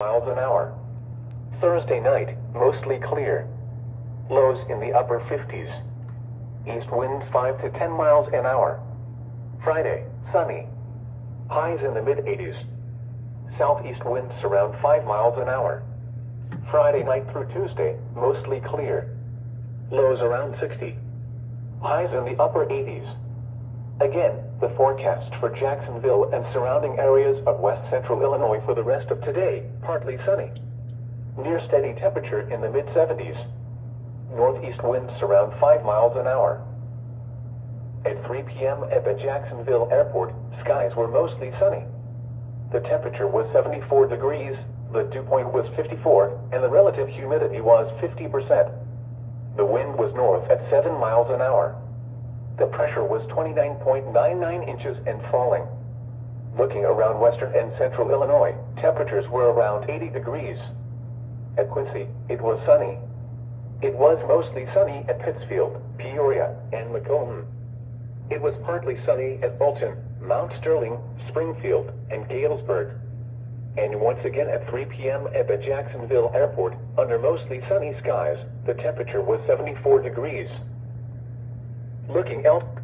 miles an hour. Thursday night, mostly clear. Lows in the upper 50s. East winds 5 to 10 miles an hour. Friday, sunny. Highs in the mid 80s. Southeast winds around 5 miles an hour. Friday night through Tuesday, mostly clear. Lows around 60. Highs in the upper 80s. Again, the forecast for Jacksonville and surrounding areas of west central Illinois for the rest of today, partly sunny. Near steady temperature in the mid 70s. Northeast winds around 5 miles an hour. At 3 p.m. at the Jacksonville airport, skies were mostly sunny. The temperature was 74 degrees, the dew point was 54, and the relative humidity was 50%. The wind was north at 7 miles an hour. The pressure was 29.99 inches and falling. Looking around western and central Illinois, temperatures were around 80 degrees. At Quincy, it was sunny. It was mostly sunny at Pittsfield, Peoria, and Macomb. It was partly sunny at Bolton, Mount Sterling, Springfield, and Galesburg. And once again at 3 p.m. at the Jacksonville airport, under mostly sunny skies, the temperature was 74 degrees. Looking out.